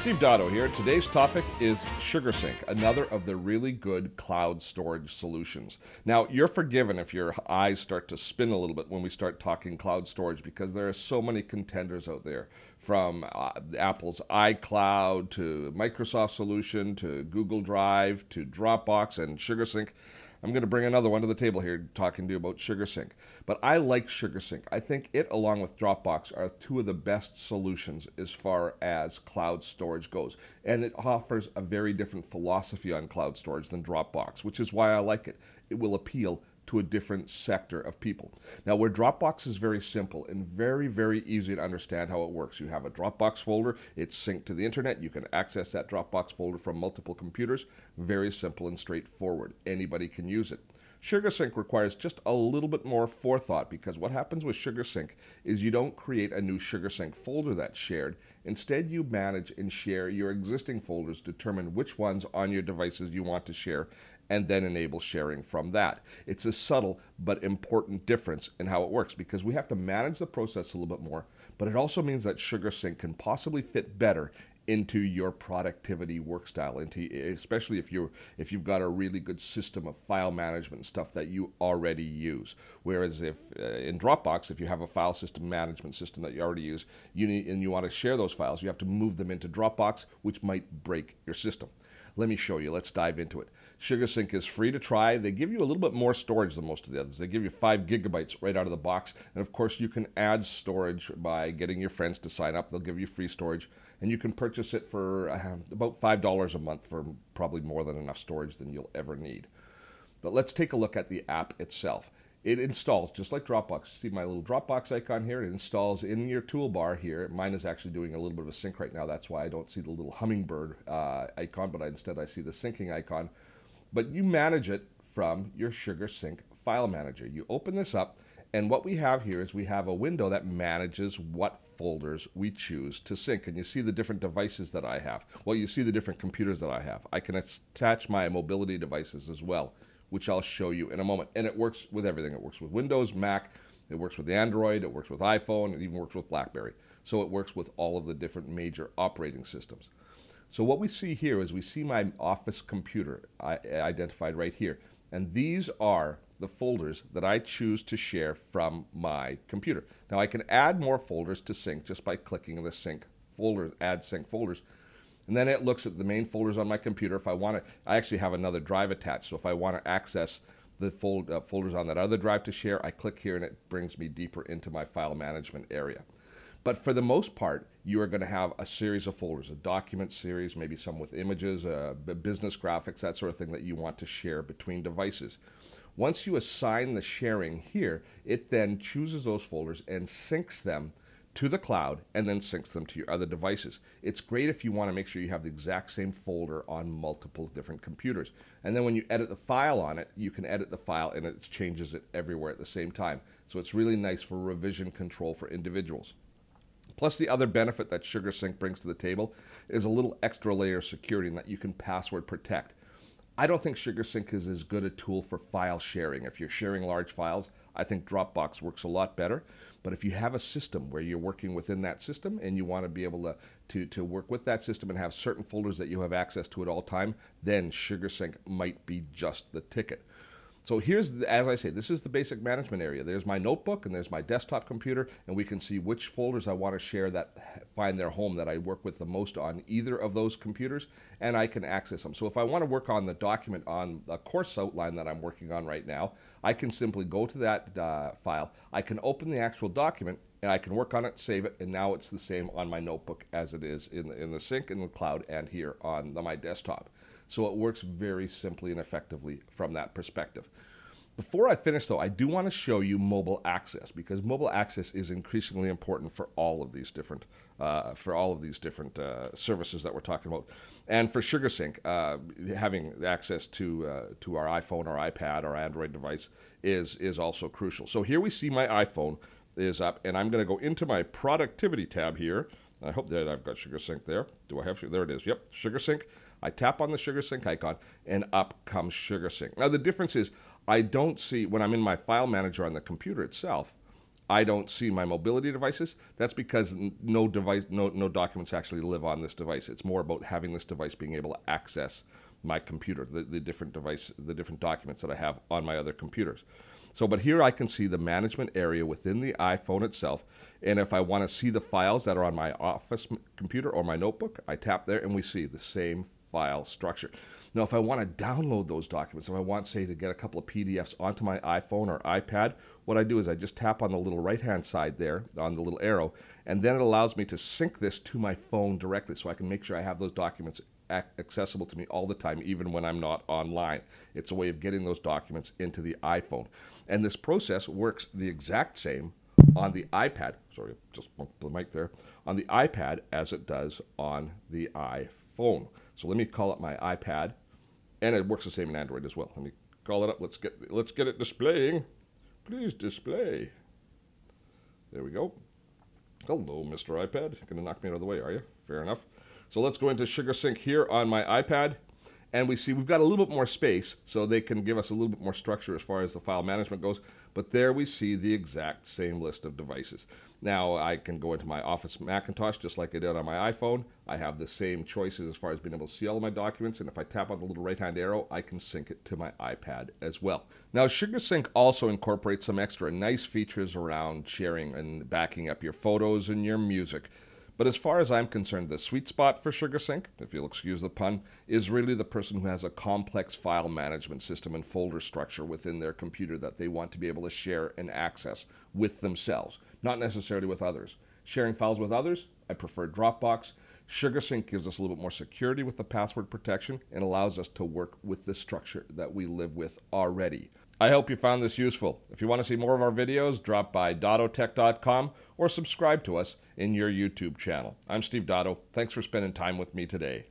Steve Dotto here. Today's topic is SugarSync, another of the really good cloud storage solutions. Now, you're forgiven if your eyes start to spin a little bit when we start talking cloud storage because there are so many contenders out there from uh, Apple's iCloud to Microsoft Solution to Google Drive to Dropbox and SugarSync. I'm going to bring another one to the table here talking to you about SugarSync. But I like SugarSync. I think it, along with Dropbox, are two of the best solutions as far as cloud storage goes. And it offers a very different philosophy on cloud storage than Dropbox, which is why I like it. It will appeal to a different sector of people. Now, where Dropbox is very simple and very, very easy to understand how it works. You have a Dropbox folder, it's synced to the internet. You can access that Dropbox folder from multiple computers. Very simple and straightforward. Anybody can use it. SugarSync requires just a little bit more forethought because what happens with SugarSync is you don't create a new SugarSync folder that's shared. Instead, you manage and share your existing folders, determine which ones on your devices you want to share, and then enable sharing from that. It's a subtle but important difference in how it works because we have to manage the process a little bit more, but it also means that SugarSync can possibly fit better into your productivity work style into especially if you if you've got a really good system of file management stuff that you already use whereas if uh, in Dropbox if you have a file system management system that you already use you need and you want to share those files you have to move them into Dropbox which might break your system let me show you. Let's dive into it. SugarSync is free to try. They give you a little bit more storage than most of the others. They give you five gigabytes right out of the box. And of course, you can add storage by getting your friends to sign up. They'll give you free storage. And you can purchase it for uh, about $5 a month for probably more than enough storage than you'll ever need. But let's take a look at the app itself it installs just like Dropbox. See my little Dropbox icon here? It installs in your toolbar here. Mine is actually doing a little bit of a sync right now. That's why I don't see the little hummingbird uh, icon, but I, instead I see the syncing icon. But you manage it from your SugarSync file manager. You open this up, and what we have here is we have a window that manages what folders we choose to sync. And you see the different devices that I have. Well, you see the different computers that I have. I can attach my mobility devices as well which I'll show you in a moment. And it works with everything. It works with Windows, Mac, it works with Android, it works with iPhone, it even works with BlackBerry. So it works with all of the different major operating systems. So what we see here is we see my office computer identified right here. And these are the folders that I choose to share from my computer. Now I can add more folders to sync just by clicking the sync folder, add sync folders. And then it looks at the main folders on my computer. If I want to, I actually have another drive attached. So if I want to access the fold, uh, folders on that other drive to share, I click here and it brings me deeper into my file management area. But for the most part, you are going to have a series of folders, a document series, maybe some with images, uh, business graphics, that sort of thing that you want to share between devices. Once you assign the sharing here, it then chooses those folders and syncs them to the cloud and then syncs them to your other devices. It's great if you want to make sure you have the exact same folder on multiple different computers. And then when you edit the file on it, you can edit the file and it changes it everywhere at the same time. So it's really nice for revision control for individuals. Plus, the other benefit that SugarSync brings to the table is a little extra layer of security in that you can password protect. I don't think SugarSync is as good a tool for file sharing. If you're sharing large files, I think Dropbox works a lot better. But if you have a system where you're working within that system and you want to be able to, to, to work with that system and have certain folders that you have access to at all time, then SugarSync might be just the ticket. So here's, the, as I say, this is the basic management area. There's my notebook and there's my desktop computer, and we can see which folders I want to share that find their home that I work with the most on either of those computers, and I can access them. So if I want to work on the document on the course outline that I'm working on right now, I can simply go to that uh, file. I can open the actual document, and I can work on it, save it, and now it's the same on my notebook as it is in the, in the sync, in the cloud, and here on the, my desktop. So it works very simply and effectively from that perspective. Before I finish though, I do want to show you mobile access because mobile access is increasingly important for all of these different uh, for all of these different uh, services that we're talking about. And for SugarSync, uh, having access to uh, to our iPhone or iPad or Android device is is also crucial. So here we see my iPhone is up, and I'm going to go into my productivity tab here. I hope that I've got SugarSync there. Do I have? There it is. Yep, SugarSync. I tap on the SugarSync icon and up comes SugarSync. Now the difference is I don't see, when I'm in my file manager on the computer itself, I don't see my mobility devices, that's because no device, no, no documents actually live on this device. It's more about having this device being able to access my computer, the, the different device, the different documents that I have on my other computers. So, but here I can see the management area within the iPhone itself. And if I want to see the files that are on my office computer or my notebook, I tap there and we see the same file structure. Now, if I want to download those documents, if I want, say, to get a couple of PDFs onto my iPhone or iPad, what I do is I just tap on the little right hand side there, on the little arrow, and then it allows me to sync this to my phone directly so I can make sure I have those documents accessible to me all the time, even when I'm not online. It's a way of getting those documents into the iPhone. And this process works the exact same on the iPad. Sorry, just bumped the mic there. On the iPad as it does on the iPhone. So let me call up my iPad, and it works the same in Android as well. Let me call it up. Let's get let's get it displaying. Please display. There we go. Hello, Mr. iPad. You're gonna knock me out of the way, are you? Fair enough. So let's go into SugarSync here on my iPad. And we see we've got a little bit more space, so they can give us a little bit more structure as far as the file management goes. But there we see the exact same list of devices. Now I can go into my Office Macintosh just like I did on my iPhone. I have the same choices as far as being able to see all of my documents, and if I tap on the little right-hand arrow, I can sync it to my iPad as well. Now SugarSync also incorporates some extra nice features around sharing and backing up your photos and your music. But as far as I'm concerned, the sweet spot for SugarSync, if you'll excuse the pun, is really the person who has a complex file management system and folder structure within their computer that they want to be able to share and access with themselves, not necessarily with others. Sharing files with others, I prefer Dropbox. SugarSync gives us a little bit more security with the password protection and allows us to work with the structure that we live with already. I hope you found this useful. If you want to see more of our videos, drop by dottotech.com or subscribe to us in your YouTube channel. I'm Steve Dotto. Thanks for spending time with me today.